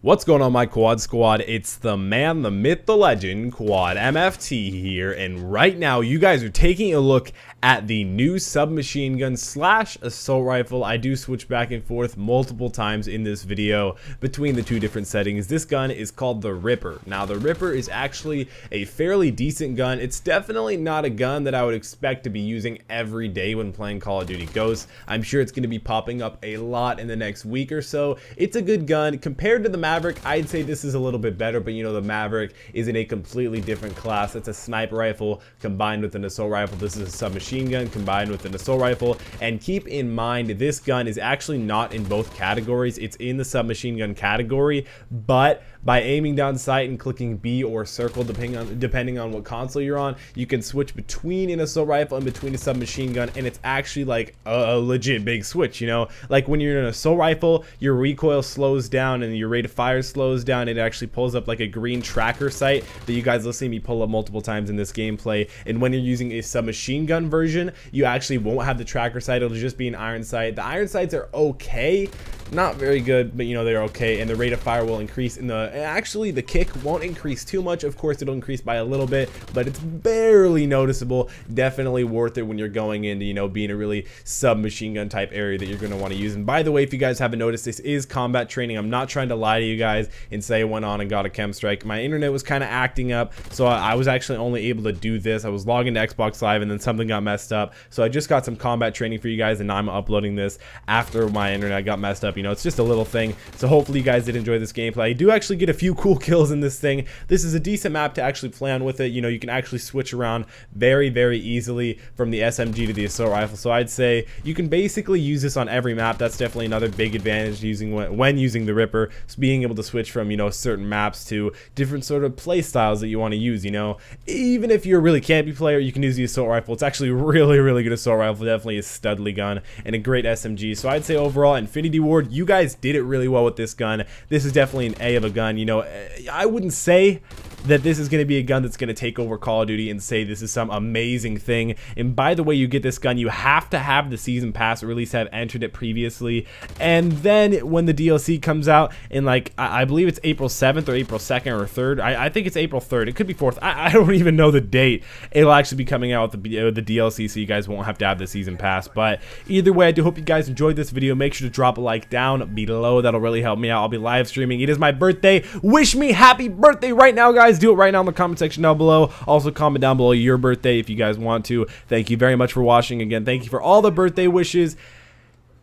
What's going on my quad squad? It's the man, the myth, the legend, Quad MFT here, and right now you guys are taking a look at the new submachine gun slash assault rifle. I do switch back and forth multiple times in this video between the two different settings. This gun is called the Ripper. Now the Ripper is actually a fairly decent gun. It's definitely not a gun that I would expect to be using every day when playing Call of Duty Ghosts. I'm sure it's going to be popping up a lot in the next week or so. It's a good gun compared to the Maverick, I'd say this is a little bit better, but you know, the Maverick is in a completely different class. It's a sniper rifle combined with an assault rifle. This is a submachine gun combined with an assault rifle. And keep in mind, this gun is actually not in both categories. It's in the submachine gun category, but by aiming down sight and clicking B or circle depending on depending on what console you're on you can switch between an assault rifle and between a submachine gun and it's actually like a, a legit big switch you know? Like when you're in an assault rifle your recoil slows down and your rate of fire slows down it actually pulls up like a green tracker sight that you guys will see me pull up multiple times in this gameplay. And when you're using a submachine gun version you actually won't have the tracker sight it'll just be an iron sight. The iron sights are okay. Not very good but you know they're okay and the rate of fire will increase in the actually the kick won't increase too much. Of course it'll increase by a little bit but it's barely noticeable. Definitely worth it when you're going into you know being a really submachine gun type area that you're going to want to use. And by the way if you guys haven't noticed this is combat training. I'm not trying to lie to you guys and say I went on and got a KEM Strike. My internet was kind of acting up so I was actually only able to do this. I was logging to Xbox Live and then something got messed up. So I just got some combat training for you guys and I'm uploading this after my internet got messed up. You know it's just a little thing. So hopefully you guys did enjoy this gameplay. I do actually get a few cool kills in this thing. This is a decent map to actually play on with it. You know, you can actually switch around very, very easily from the SMG to the assault rifle. So I'd say you can basically use this on every map. That's definitely another big advantage using when, when using the Ripper. Being able to switch from, you know, certain maps to different sort of play styles that you want to use, you know. Even if you're a really campy player, you can use the assault rifle. It's actually really, really good assault rifle. Definitely a studly gun and a great SMG. So I'd say overall, Infinity Ward, you guys did it really well with this gun. This is definitely an A of a gun. You know, I wouldn't say that this is going to be a gun that's going to take over Call of Duty and say this is some amazing thing. And by the way you get this gun, you have to have the season pass or at least have entered it previously. And then when the DLC comes out in like, I, I believe it's April 7th or April 2nd or 3rd. I, I think it's April 3rd. It could be 4th. I, I, don't even know the date. It'll actually be coming out with the, uh, the DLC so you guys won't have to have the season pass. But either way, I do hope you guys enjoyed this video. Make sure to drop a like down below. That'll really help me out. I'll be live streaming. It is my birthday. Wish me happy birthday right now, guys guys do it right now in the comment section down below. Also, comment down below your birthday if you guys want to. Thank you very much for watching. Again, thank you for all the birthday wishes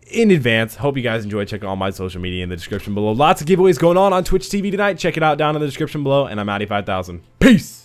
in advance. Hope you guys enjoy. checking all my social media in the description below. Lots of giveaways going on on Twitch TV tonight. Check it out down in the description below. And I'm Addy5000. Peace!